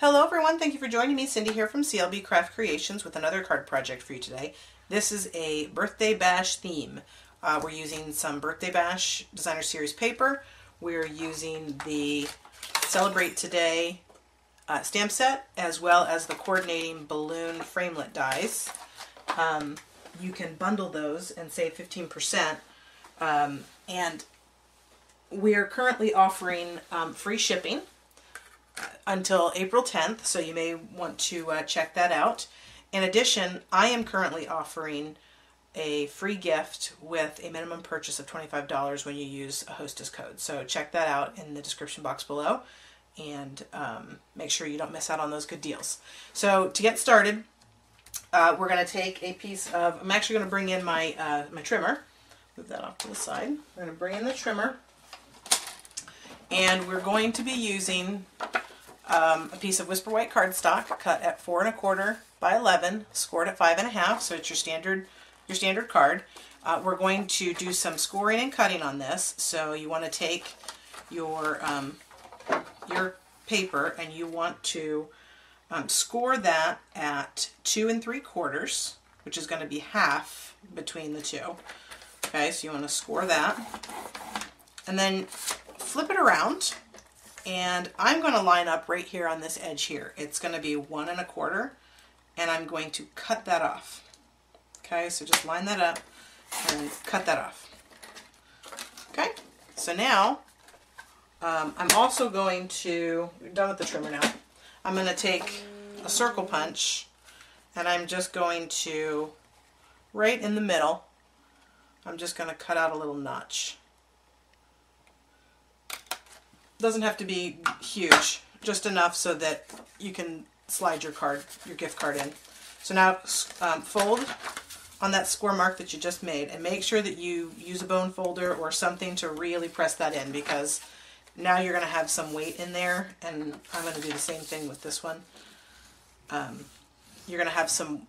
Hello everyone, thank you for joining me. Cindy here from CLB Craft Creations with another card project for you today. This is a birthday bash theme. Uh, we're using some birthday bash designer series paper. We're using the Celebrate Today uh, stamp set as well as the coordinating balloon framelit dies. Um, you can bundle those and save 15%. Um, and we are currently offering um, free shipping until April 10th, so you may want to uh, check that out. In addition, I am currently offering a free gift with a minimum purchase of $25 when you use a hostess code. So check that out in the description box below and um, make sure you don't miss out on those good deals. So to get started, uh, we're going to take a piece of, I'm actually going to bring in my, uh, my trimmer. Move that off to the side. We're going to bring in the trimmer. And we're going to be using um, a piece of Whisper White cardstock cut at four and a quarter by 11, scored at five and a half, so it's your standard, your standard card. Uh, we're going to do some scoring and cutting on this, so you want to take your, um, your paper and you want to um, score that at two and three quarters, which is going to be half between the two. Okay, so you want to score that. And then flip it around and I'm going to line up right here on this edge here. It's going to be one and a quarter and I'm going to cut that off. Okay, so just line that up and cut that off. Okay, so now um, I'm also going to, we're done with the trimmer now, I'm going to take a circle punch and I'm just going to, right in the middle, I'm just going to cut out a little notch. Doesn't have to be huge, just enough so that you can slide your card, your gift card in. So now um, fold on that score mark that you just made and make sure that you use a bone folder or something to really press that in because now you're going to have some weight in there and I'm going to do the same thing with this one. Um, you're going to have some,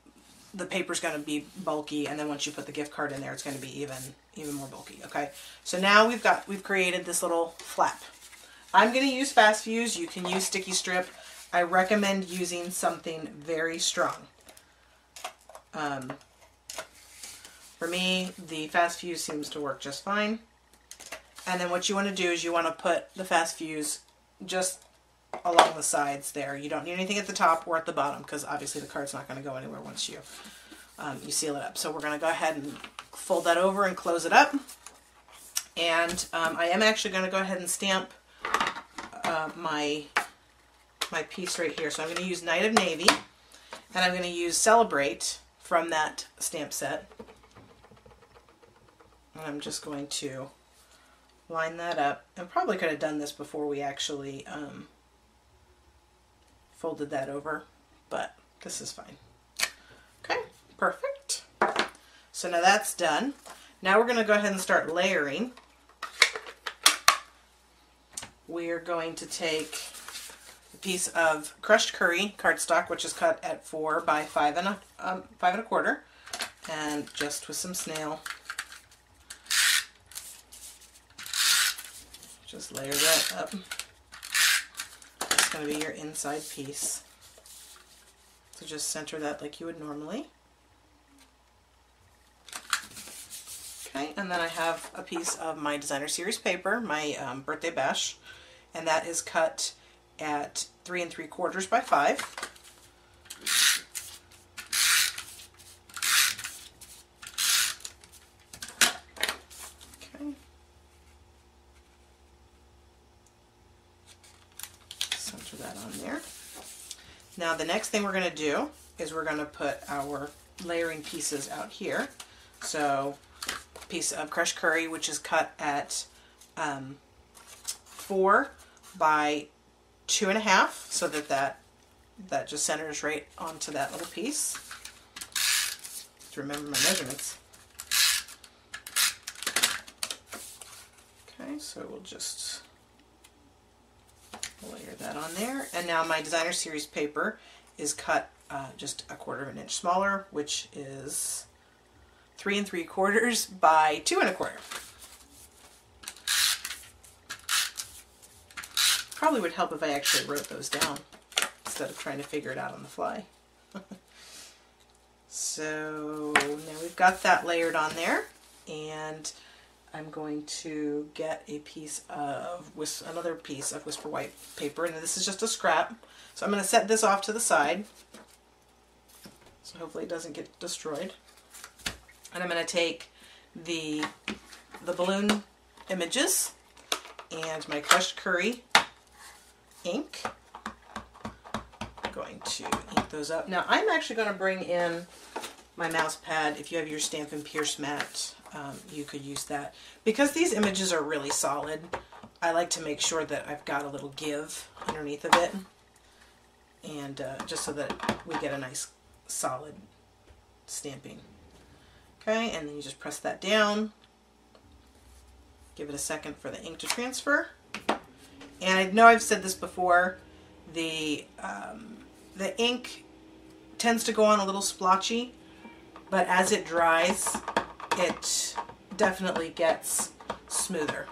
the paper's going to be bulky and then once you put the gift card in there it's going to be even, even more bulky. Okay, so now we've got, we've created this little flap. I'm going to use Fast Fuse. You can use Sticky Strip. I recommend using something very strong. Um, for me, the Fast Fuse seems to work just fine. And then what you want to do is you want to put the Fast Fuse just along the sides there. You don't need anything at the top or at the bottom because obviously the card's not going to go anywhere once you um, you seal it up. So we're going to go ahead and fold that over and close it up. And um, I am actually going to go ahead and stamp uh, my, my piece right here. So I'm going to use Night of Navy, and I'm going to use Celebrate from that stamp set. And I'm just going to line that up. And probably could have done this before we actually um, folded that over, but this is fine. Okay, perfect. So now that's done. Now we're going to go ahead and start layering we're going to take a piece of crushed curry cardstock, which is cut at four by five and a um, five and a quarter, and just with some snail. Just layer that up. It's going to be your inside piece. So just center that like you would normally. Okay, and then I have a piece of my designer series paper, my um, birthday bash and that is cut at three and three quarters by five. Okay. Center that on there. Now the next thing we're going to do is we're going to put our layering pieces out here. So piece of crushed curry, which is cut at um, four by two and a half so that that, that just centers right onto that little piece. To remember my measurements. Okay, so we'll just layer that on there. And now my designer series paper is cut uh, just a quarter of an inch smaller, which is three and three quarters by two and a quarter. Probably would help if I actually wrote those down. instead of trying to figure it out on the fly. so now we've got that layered on there and I'm going to get a piece of another piece of Whisper White paper and this is just a scrap. So I'm going to set this off to the side so hopefully it doesn't get destroyed. And I'm going to take the the balloon images and my crushed curry ink. I'm going to ink those up. Now I'm actually going to bring in my mouse pad. If you have your Stampin' Pierce mat, um, you could use that. Because these images are really solid, I like to make sure that I've got a little give underneath of it. And uh, just so that we get a nice solid stamping. Okay, and then you just press that down. Give it a second for the ink to transfer. And I know I've said this before, the, um, the ink tends to go on a little splotchy, but as it dries, it definitely gets smoother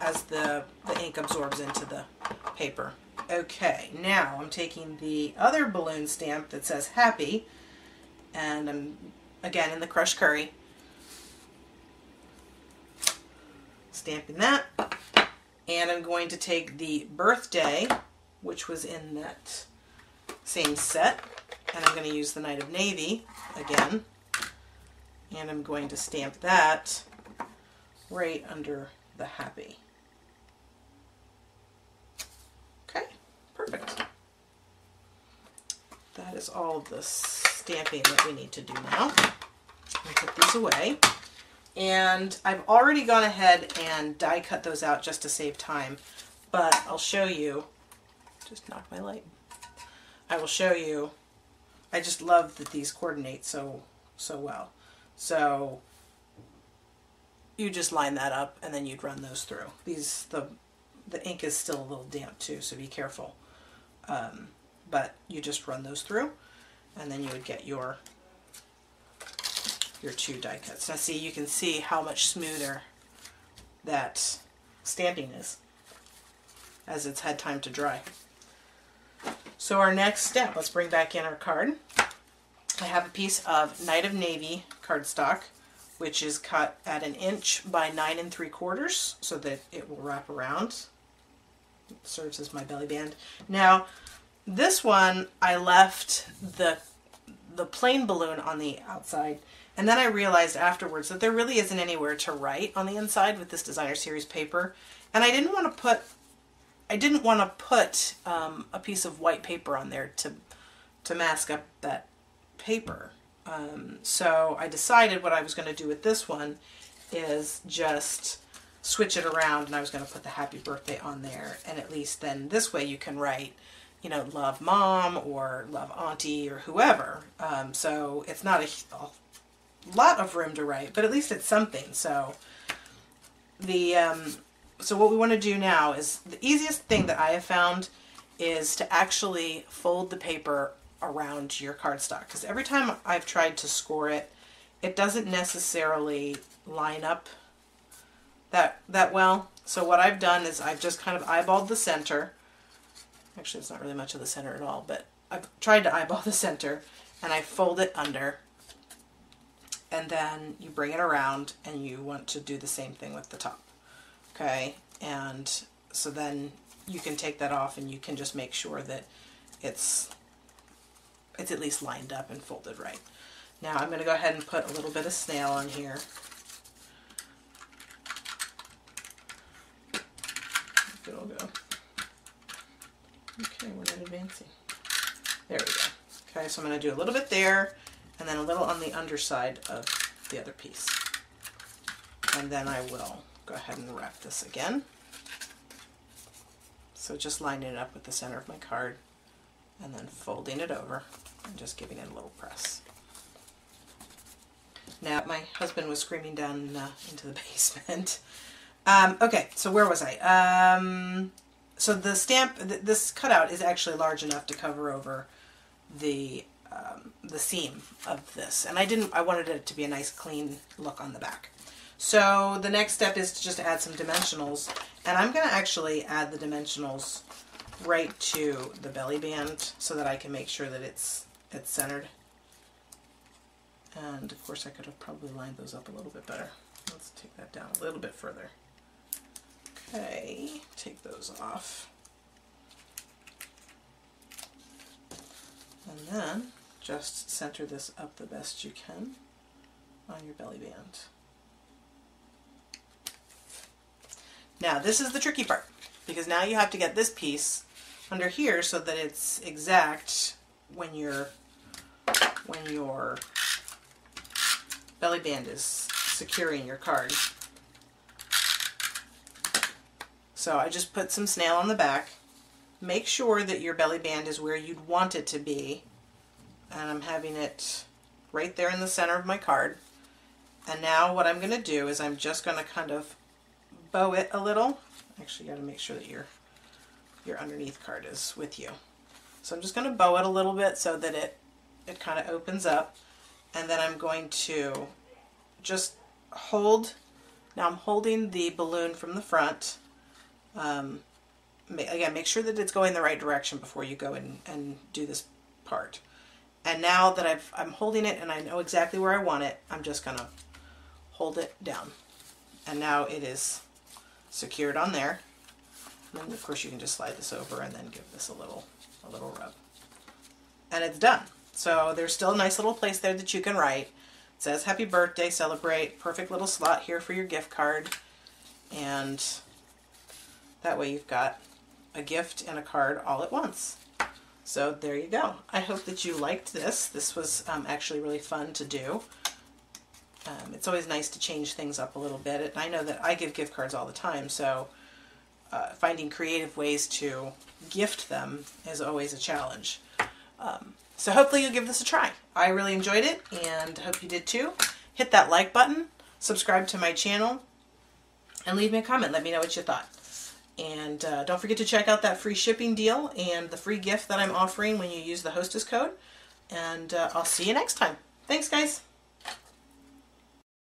as the, the ink absorbs into the paper. Okay, now I'm taking the other balloon stamp that says happy, and I'm again in the crushed curry. Stamping that. And I'm going to take the birthday, which was in that same set, and I'm going to use the Night of Navy again. And I'm going to stamp that right under the happy. Okay, perfect. That is all the stamping that we need to do now. i put these away. And I've already gone ahead and die cut those out just to save time, but I'll show you, just knock my light. I will show you, I just love that these coordinate so, so well. So you just line that up and then you'd run those through. These, the, the ink is still a little damp too, so be careful. Um, but you just run those through and then you would get your your two die cuts. Now see, you can see how much smoother that stamping is as it's had time to dry. So our next step, let's bring back in our card. I have a piece of Night of Navy cardstock, which is cut at an inch by nine and three quarters so that it will wrap around. It serves as my belly band. Now, this one, I left the the plain balloon on the outside and then I realized afterwards that there really isn't anywhere to write on the inside with this designer series paper. And I didn't want to put, I didn't want to put um, a piece of white paper on there to, to mask up that paper. Um, so I decided what I was going to do with this one is just switch it around and I was going to put the happy birthday on there. And at least then this way you can write, you know, love mom or love auntie or whoever. Um, so it's not a, a lot of room to write, but at least it's something. So the um, so what we want to do now is the easiest thing that I have found is to actually fold the paper around your cardstock because every time I've tried to score it, it doesn't necessarily line up that that well. So what I've done is I've just kind of eyeballed the center. Actually, it's not really much of the center at all, but I've tried to eyeball the center and I fold it under and then you bring it around and you want to do the same thing with the top. Okay, and so then you can take that off and you can just make sure that it's it's at least lined up and folded right. Now I'm going to go ahead and put a little bit of snail on here. It'll go. Okay, we're not advancing. There we go. Okay, so I'm going to do a little bit there and then a little on the underside of the other piece. And then I will go ahead and wrap this again. So just lining it up with the center of my card and then folding it over and just giving it a little press. Now, my husband was screaming down uh, into the basement. Um, okay, so where was I? Um, so the stamp, th this cutout is actually large enough to cover over the um, the seam of this. And I didn't, I wanted it to be a nice clean look on the back. So the next step is to just add some dimensionals. And I'm going to actually add the dimensionals right to the belly band so that I can make sure that it's it's centered. And of course I could have probably lined those up a little bit better. Let's take that down a little bit further. Okay, take those off. And then just center this up the best you can on your belly band. Now this is the tricky part because now you have to get this piece under here so that it's exact when your when your belly band is securing your card. So I just put some snail on the back. Make sure that your belly band is where you'd want it to be. And I'm having it right there in the center of my card. And now what I'm going to do is I'm just going to kind of bow it a little. Actually, you got to make sure that your your underneath card is with you. So I'm just going to bow it a little bit so that it it kind of opens up, and then I'm going to just hold. Now I'm holding the balloon from the front. Um, again, make sure that it's going the right direction before you go in and do this part. And now that I've, I'm holding it and I know exactly where I want it, I'm just going to hold it down. And now it is secured on there. And then of course you can just slide this over and then give this a little a little rub. And it's done. So there's still a nice little place there that you can write. It says happy birthday, celebrate, perfect little slot here for your gift card. And that way you've got a gift and a card all at once. So there you go. I hope that you liked this. This was um, actually really fun to do. Um, it's always nice to change things up a little bit. And I know that I give gift cards all the time, so uh, finding creative ways to gift them is always a challenge. Um, so hopefully you'll give this a try. I really enjoyed it and hope you did too. Hit that like button, subscribe to my channel, and leave me a comment. Let me know what you thought. And uh, don't forget to check out that free shipping deal and the free gift that I'm offering when you use the hostess code. And uh, I'll see you next time. Thanks, guys.